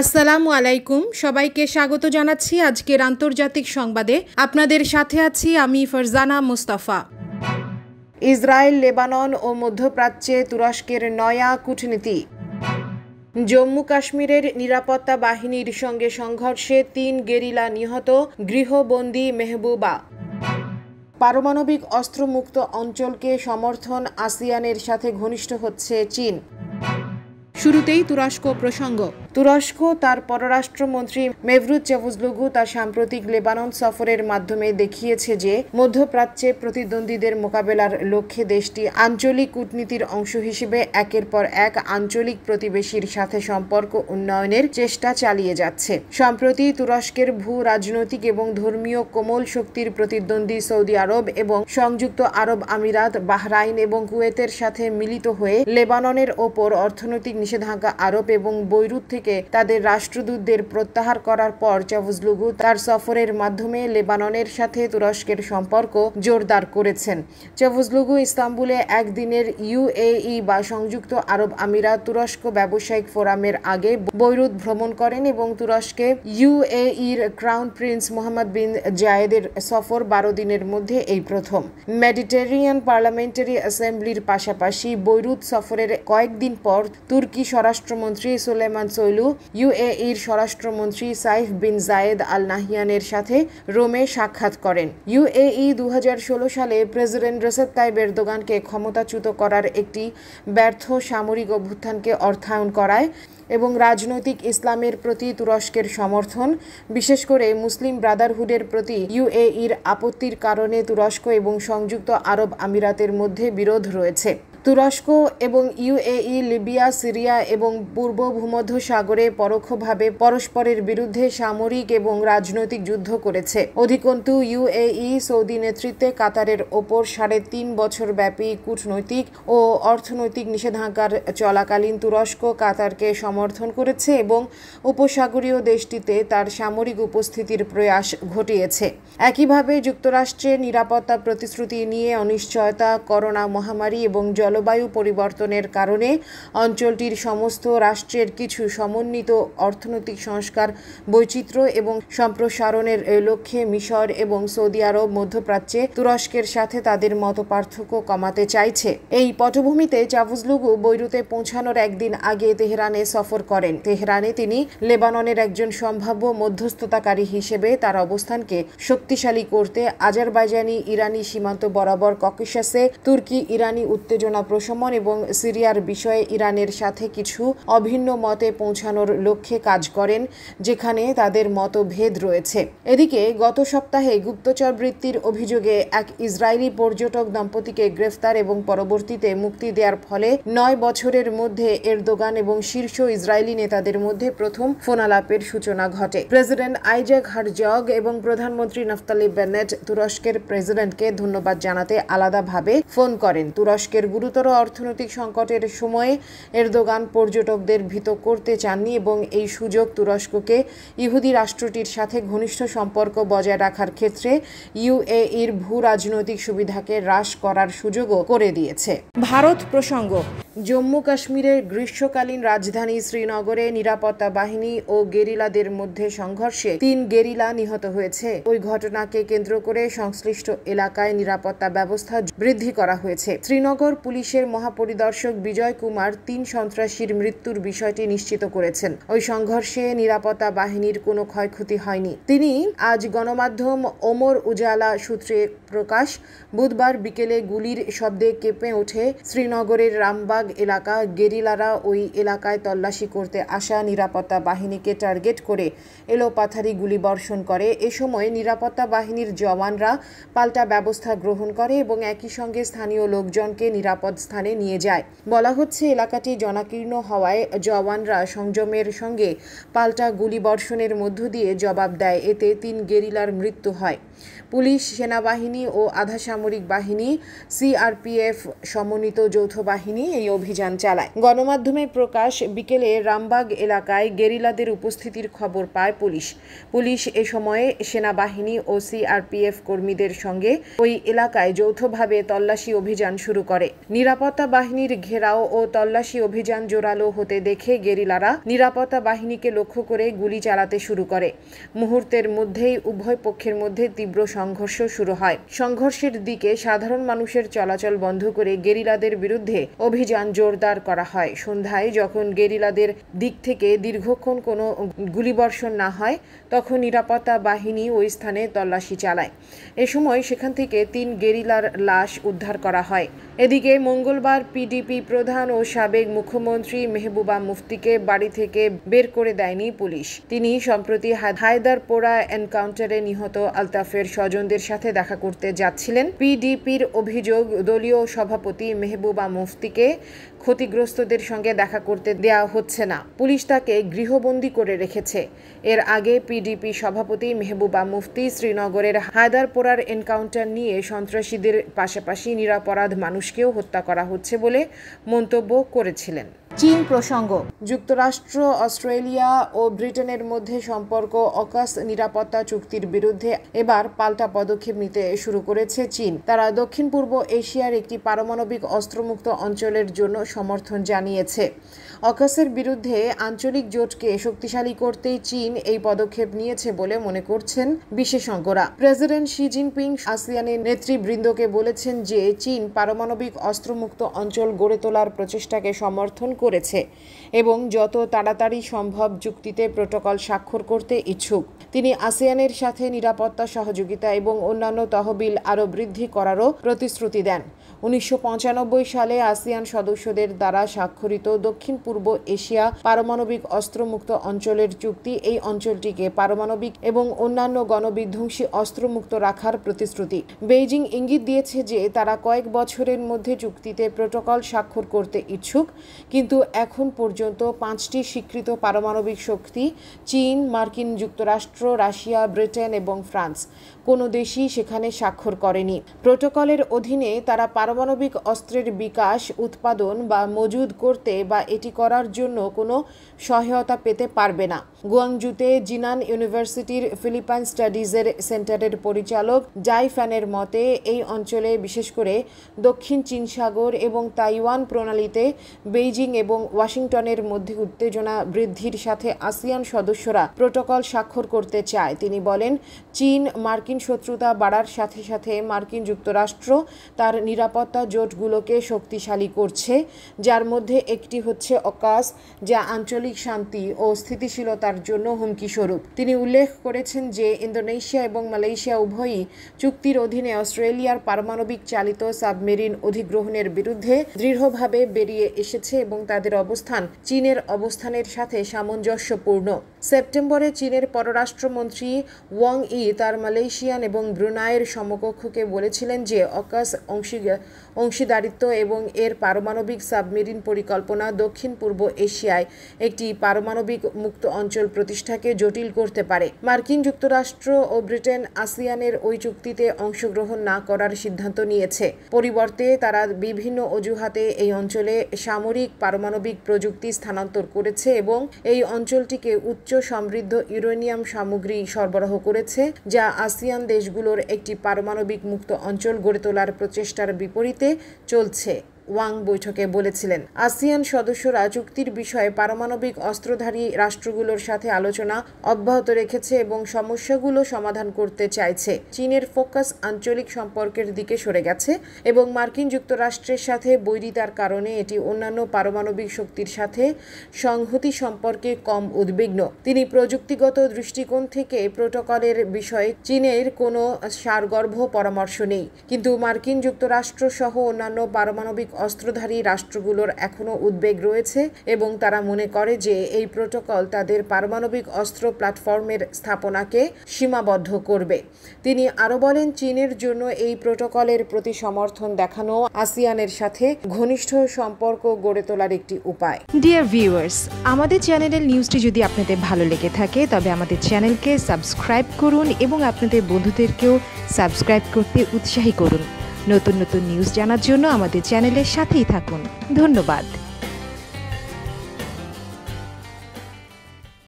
আসসালামু আলাইকুম। সবাইকে স্বাগত জানাচ্ছি আজকের আন্তর্জাতিক সংবাদে। আপনাদের সাথে আছি আমি ফারজানা মুস্তাফা। ইসরায়েল, লেবানন ও মধ্যপ্রাচ্যে তুরস্কের নয়া কূটনীতি। জম্মু কাশ্মীরের নিরাপত্তা বাহিনীর সঙ্গে সংঘর্ষে তিন গেরিলা নিহত গৃহবন্দী মেহবুবা। পারমাণবিক অস্ত্রমুক্ত অঞ্চলকে সমর্থন আসিয়ানের সাথে ঘনিষ্ঠ হচ্ছে চীন। শুরুতেই তুরস্ক প্রসঙ্গ। তুরস্ক, তার পররাষ্ট্রমন্ত্রী মেভরুদ চেভুজলুগু তার সাম্প্রতিক লেবানন সফরের মাধ্যমে দেখিয়েছে যে মধ্যপ্রাচ্যে প্রতিদ্বন্দ্বীদের মোকাবেলার লক্ষ্যে দেশটি আঞ্চলিক কূটনীতির অংশ হিসেবে একের পর এক আঞ্চলিক প্রতিবেশীর সাথে সম্পর্ক উন্নয়নের চেষ্টা চালিয়ে যাচ্ছে। সম্প্রতি তুরস্কের ভূ রাজনৈতিক এবং ধর্মীয় কোমল শক্তির প্রতিদ্বন্দ্বী সৌদি আরব এবং সংযুক্ত আরব আমিরাত, বাহরাইন এবং কুয়েতের সাথে মিলিত হয়ে লেবাননের ওপর অর্থনৈতিক নিষেধাজ্ঞা আরোপ এবং বৈরুত থেকে থেকে তাদের রাষ্ট্রদূতদের প্রত্যাহার করার পর চাভুজলুগু তার সফরের মাধ্যমে লেবাননের সাথে তুরস্কের সম্পর্ক জোরদার করেছেন। চাভুজলুগু ইস্তাম্বুলে একদিনের ইউএই বা সংযুক্ত আরব আমিরাত তুরস্ক ব্যবসায়িক ফোরামের আগে বৈরুত ভ্রমণ করেন এবং তুরস্কে ইউএইর ক্রাউন প্রিন্স মোহাম্মদ বিন জায়েদের সফর বারো দিনের মধ্যে এই প্রথম। মেডিটেরিয়ান পার্লামেন্টারি অ্যাসেম্বলির পাশাপাশি বৈরুত সফরের কয়েকদিন পর তুর্কি স্বরাষ্ট্রমন্ত্রী সুলেমান সৈল সোলু ইউএইর স্বরাষ্ট্রমন্ত্রী সাইফ বিন জায়েদ আল নাহিয়ানের সাথে রোমে সাক্ষাৎ করেন। ইউএই দু সালে প্রেসিডেন্ট রেসেপ তাইব এরদোগানকে ক্ষমতাচ্যুত করার একটি ব্যর্থ সামরিক অভ্যুত্থানকে অর্থায়ন করায় এবং রাজনৈতিক ইসলামের প্রতি তুরস্কের সমর্থন, বিশেষ করে মুসলিম ব্রাদারহুডের প্রতি ইউএইর আপত্তির কারণে তুরস্ক এবং সংযুক্ত আরব আমিরাতের মধ্যে বিরোধ রয়েছে। তুরস্ক এবং ইউএই লিবিয়া, সিরিয়া এবং পূর্ব ভূমধ্য সাগরে পরোক্ষভাবে পরস্পরের বিরুদ্ধে সামরিক এবং রাজনৈতিক যুদ্ধ করেছে। অধিকন্তু ইউএই সৌদি নেতৃত্বে কাতারের ওপর সাড়ে তিন বছর ব্যাপী কূটনৈতিক ও অর্থনৈতিক নিষেধাজ্ঞার চলাকালীন তুরস্ক কাতারকে সমর্থন করেছে এবং উপসাগরীয় দেশটিতে তার সামরিক উপস্থিতির প্রয়াস ঘটিয়েছে। একইভাবে যুক্তরাষ্ট্রের নিরাপত্তা প্রতিশ্রুতি নিয়ে অনিশ্চয়তা, করোনা মহামারী এবং জল জলবায়ু পরিবর্তনের কারণে অঞ্চলটির সমস্ত রাষ্ট্রের কিছু সমন্বিত অর্থনৈতিক সংস্কার, বৈচিত্র্য এবং সম্প্রসারণের লক্ষ্যে মিশর এবং সৌদি আরব মধ্যপ্রাচ্যে তুরস্কের সাথে তাদের মত পার্থক্য কমাতে চাইছে। এই পটভূমিতে চাভুজলুগু বৈরুতে পৌঁছানোর একদিন আগে তেহরানে সফর করেন। তেহরানে তিনি লেবাননের একজন সম্ভাব্য মধ্যস্থতাকারী হিসেবে তার অবস্থানকে শক্তিশালী করতে আজারবাইজানি ইরানি সীমান্ত বরাবর ককেশাসে তুর্কি ইরানি উত্তেজনা প্রশমন এবং সিরিয়ার বিষয়ে ইরানের সাথে কিছু অভিন্ন মতে পৌঁছানোর লক্ষ্যে কাজ করেন, যেখানে তাদের মতভেদ রয়েছে। এদিকে, গত সপ্তাহে গুপ্তচর বৃত্তির অভিযোগে এক ইসরায়েলি পর্যটক দম্পতিকে গ্রেফতার এবং পরবর্তীতে মুক্তি দেওয়ার ফলে নয় বছরের মধ্যে এরদোগান এবং শীর্ষ ইসরায়েলি নেতাদের মধ্যে প্রথম ফোনালাপের সূচনা ঘটে। প্রেসিডেন্ট আইজাক হারজগ এবং প্রধানমন্ত্রী নফতালি বেনেট তুরস্কের প্রেসিডেন্টকে ধন্যবাদ জানাতে আলাদাভাবে ফোন করেন। তুরস্কের গুরুত্ব গুরুতর অর্থনৈতিক সংকটের সময়ে এরদোগান পর্যটকদের ভীত করতে চাননি এবং এই সুযোগ তুরস্ককে ইহুদি রাষ্ট্রটির সাথে ঘনিষ্ঠ সম্পর্ক বজায় রাখার ক্ষেত্রে ইউএইর ভূ রাজনৈতিক সুবিধাকে হ্রাস করার সুযোগও করে দিয়েছে। ভারত প্রসঙ্গ জম্মু কাশ্মীরের গ্রীষ্মকালীন রাজধানী শ্রীনগরে নিরাপত্তা বাহিনী ও গেরিলাদের মধ্যে সংঘর্ষে তিন গেরিলা নিহত হয়েছে। ওই ঘটনাকে কেন্দ্র করে সংশ্লিষ্ট এলাকায় নিরাপত্তা ব্যবস্থা বৃদ্ধি করা হয়েছে। শ্রীনগর পুলিশের মহাপরিদর্শক বিজয় কুমার তিন সন্ত্রাসীর মৃত্যুর বিষয়টি নিশ্চিত করেছেন। ওই সংঘর্ষে নিরাপত্তা বাহিনীর কোনো ক্ষয়ক্ষতি হয়নি। তিনি আজ গণমাধ্যম ওমর উজালা সূত্রে প্রকাশ, বুধবার বিকেলে গুলির শব্দে কেঁপে ওঠে শ্রীনগরের রামবাগ এলাকা। গেরিলারা ওই এলাকায় তল্লাশি করতে আসা নিরাপত্তা বাহিনীকে টার্গেট করে এলোপাথারি গুলি বর্ষণ করে। এ সময় নিরাপত্তা বাহিনীর জওয়ানরা পাল্টা ব্যবস্থা গ্রহণ করে এবং একই সঙ্গে স্থানীয় লোকজনকে নিরাপদ স্থানে নিয়ে যায়। বলা হচ্ছে, এলাকাটি জনাকীর্ণ হওয়ায় জওয়ানরা সংযমের সঙ্গে পাল্টা গুলি বর্ষণের মধ্য দিয়ে জবাব দেয়। এতে তিন গেরিলার মৃত্যু হয়। পুলিশ, সেনাবাহিনী ও আধা সামরিক বাহিনী, সিআরপিএফ সমন্বিত যৌথ বাহিনী এই অভিযান চালায়। গণমাধ্যমে প্রকাশ, বিকেলে রামবাগ এলাকায় গেরিলাদের উপস্থিতির খবর পায় পুলিশ। পুলিশ এ সময়ে সেনাবাহিনী ও সিআরপিএফ কর্মীদের সঙ্গে ওই এলাকায় যৌথভাবে তল্লাশি অভিযান শুরু করে। নিরাপত্তা বাহিনীর ঘেরাও ও তল্লাশি অভিযান জোরালো হতে দেখে গেরিলারা নিরাপত্তা বাহিনীকে লক্ষ্য করে গুলি চালাতে শুরু করে। মুহূর্তের মধ্যেই উভয় পক্ষের মধ্যে তীব্র সংঘর্ষ শুরু হয়। সংঘর্ষের দিকে সাধারণ মানুষের চলাচল বন্ধ করে গেরিলাদের বিরুদ্ধে অভিযান জোরদার করা হয়। সন্ধ্যায় যখন গেরিলাদের দিক থেকে দীর্ঘক্ষণ কোনো গুলিবর্ষণ না হয়, তখন নিরাপত্তা বাহিনী ওই স্থানে তল্লাশি চালায়। এ সময় সেখান থেকে তিন গেরিলার লাশ উদ্ধার করা হয়। এদিকে মঙ্গলবার পিডিপি প্রধান ও সাবেক মুখ্যমন্ত্রী মেহবুবা মুফতিকে বাড়ি থেকে বের করে দেয়নি পুলিশ। তিনি সম্প্রতি হায়দারপোড়া এনকাউন্টারে নিহত আলতাফের স্বজনদের সাথে দেখা করতে যাচ্ছিলেন। পিডিপির অভিযোগ, দলীয় সভাপতি মেহবুবা মুফতিকে ক্ষতিগ্রস্তদের সঙ্গে দেখা করতে দেয়া হচ্ছে না। পুলিশ তাকে গৃহবন্দী করে রেখেছে। এর আগে পিডিপি সভাপতি মেহবুবা মুফতি শ্রীনগরের হায়দারপোড়ার এনকাউন্টার নিয়ে সন্ত্রাসীদের পাশাপাশি নিরাপরাধ মানুষকেও হত্যা করা হচ্ছে বলে মন্তব্য করেছিলেন। চীন প্রসঙ্গ। যুক্তরাষ্ট্র, অস্ট্রেলিয়া ও ব্রিটেনের মধ্যে সম্পর্ক অকাশ নিরাপত্তা চুক্তির বিরুদ্ধে এবার পাল্টা পদক্ষেপ নিতে শুরু করেছে চীন। তারা দক্ষিণ পূর্ব এশিয়ার একটি পারমাণবিক অস্ত্রমুক্ত অঞ্চলের জন্য সমর্থন জানিয়েছে। অকাসের বিরুদ্ধে আঞ্চলিক জোটকে শক্তিশালী করতেই চীন এই পদক্ষেপ নিয়েছে বলে মনে করছেন বিশেষজ্ঞরা। প্রেসিডেন্ট শি জিনপিং আসিয়ানের নেতৃবৃন্দকে বলেছেন যে চীন পারমাণবিক অস্ত্রমুক্ত অঞ্চল গড়ে তোলার প্রচেষ্টাকে সমর্থন করেছে এবং যত তাড়াতাড়ি সম্ভব চুক্তিতে প্রোটোকল স্বাক্ষর করতে ইচ্ছুক। তিনি আসিয়ানের সাথে নিরাপত্তা, সহযোগিতা এবং অন্যান্য তহবিল আরও বৃদ্ধি করারও প্রতিশ্রুতি দেন। উনিশশো সালে আসিয়ান সদস্যদের দ্বারা স্বাক্ষরিত দক্ষিণ পূর্ব এশিয়া পারমাণবিক অস্ত্রমুক্ত অঞ্চলের চুক্তি এই অঞ্চলটিকে পারমাণবিক এবং অন্যান্য গণবিধ্বংসী অস্ত্রমুক্ত রাখার প্রতিশ্রুতি। বেইজিং ইঙ্গিত দিয়েছে যে তারা কয়েক বছরের মধ্যে চুক্তিতে প্রোটোকল স্বাক্ষর করতে ইচ্ছুক, কিন্তু এখন পর্যন্ত পাঁচটি স্বীকৃত পারমাণবিক শক্তি, চীন, মার্কিন যুক্তরাষ্ট্র, রাশিয়া, ব্রিটেন এবং ফ্রান্স। কোনো দেশই সেখানে স্বাক্ষর করেনি। প্রোটোকলের অধীনে তারা পারমাণবিক অস্ত্রের বিকাশ, উৎপাদন বা মজুদ করতে বা এটি করার জন্য কোনো সহায়তা পেতে পারবে না। গুয়াংজুতে জিনান ইউনিভার্সিটির ফিলিপাইন স্টাডিজের সেন্টারের পরিচালক জাই ফ্যানের মতে, এই অঞ্চলে বিশেষ করে দক্ষিণ চীন সাগর এবং তাইওয়ান প্রণালীতে বেইজিং এবং ওয়াশিংটনের মধ্যে উত্তেজনা বৃদ্ধির সাথে আসিয়ান সদস্যরা প্রোটোকল স্বাক্ষর করতে চায়। তিনি বলেন, চীন মার্কিন শত্রুতা বাড়ার সাথে সাথে মার্কিন যুক্তরাষ্ট্র তার নিরাপত্তা জোটগুলোকে শক্তিশালী করছে, যার মধ্যে একটি হচ্ছে অকাশ, যা আঞ্চলিক শান্তি ও স্থিতিশীলতার জন্য হুমকি স্বরূপ তিনি উল্লেখ করেছেন যে, ইন্দোনেশিয়া এবং মালয়েশিয়া উভয়ই চুক্তির অধীনে অস্ট্রেলিয়ার পারমাণবিক চালিত সাবমেরিন অধিগ্রহণের বিরুদ্ধে দৃঢ়ভাবে বেরিয়ে এসেছে এবং তাদের অবস্থান চীনের অবস্থানের সাথে সামঞ্জস্যপূর্ণ। সেপ্টেম্বরে চীনের পররাষ্ট্রমন্ত্রী ওয়াং ই তার মালয়েশিয়ান এবং ব্রুনাইয়ের সমকক্ষকে বলেছিলেন যে অকাশ অংশীদারিত্ব এবং এর পারমাণবিক সাবমেরিন পরিকল্পনা দক্ষিণ পূর্ব এশিয়ায় একটি পারমাণবিক মুক্ত অঞ্চল প্রতিষ্ঠাকে জটিল করতে পারে। মার্কিন যুক্তরাষ্ট্র ও ব্রিটেন আসিয়ানের ওই চুক্তিতে অংশগ্রহণ না করার সিদ্ধান্ত নিয়েছে। পরিবর্তে তারা বিভিন্ন অজুহাতে এই অঞ্চলে সামরিক পারমাণবিক প্রযুক্তি স্থানান্তর করেছে এবং এই অঞ্চলটিকে উচ্চ সমৃদ্ধ ইউরেনিয়াম সামগ্রী সরবরাহ করেছে, যা আসিয়ান দেশগুলোর একটি পারমাণবিক মুক্ত অঞ্চল গড়ে তোলার প্রচেষ্টার বিপরীতে চলছে। ওয়াং বৈঠকে বলেছিলেন। আসিয়ান সদস্যরা চুক্তির বিষয়ে পারমাণবিক অস্ত্রধারী রাষ্ট্রগুলোর সাথে আলোচনা অব্যাহত রেখেছে এবং সমস্যাগুলো সমাধান করতে চাইছে। চীনের ফোকাস আঞ্চলিক সম্পর্কের দিকে সরে গেছে এবং মার্কিন যুক্তরাষ্ট্রের সাথে বৈরিতার কারণে এটি অন্যান্য পারমাণবিক শক্তির সাথে সংহতি সম্পর্কে কম উদ্বিগ্ন। তিনি প্রযুক্তিগত দৃষ্টিকোণ থেকে প্রোটোকলের বিষয়ে চীনের কোনো সারগর্ভ পরামর্শ নেই। কিন্তু মার্কিন যুক্তরাষ্ট্র সহ অন্যান্য পারমাণবিক অস্ত্রধারী রাষ্ট্রগুলোর এখনও উদ্বেগ রয়েছে এবং তারা মনে করে যে এই প্রোটোকল তাদের পারমাণবিক অস্ত্র প্ল্যাটফর্মের স্থাপনাকে সীমাবদ্ধ করবে। তিনি আরও বলেন, চীনের জন্য এই প্রোটোকলের প্রতি সমর্থন দেখানো আসিয়ানের সাথে ঘনিষ্ঠ সম্পর্ক গড়ে তোলার একটি উপায়। ডিয়ার ভিউয়ার্স আমাদের চ্যানেলের নিউজটি যদি আপনাদের ভালো লেগে থাকে, তবে আমাদের চ্যানেলকে সাবস্ক্রাইব করুন এবং আপনাদের বন্ধুদেরকেও সাবস্ক্রাইব করতে উৎসাহী করুন। নতুন নতুন নিউজ জানার জন্য আমাদের চ্যানেলের সাথেই থাকুন। ধন্যবাদ।